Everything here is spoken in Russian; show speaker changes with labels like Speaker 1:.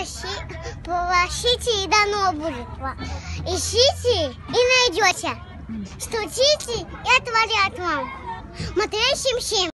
Speaker 1: полощи, полощите и дано будет вам. Ищите и найдете. Стучите и отворят вам. Матвей Щим-Щим.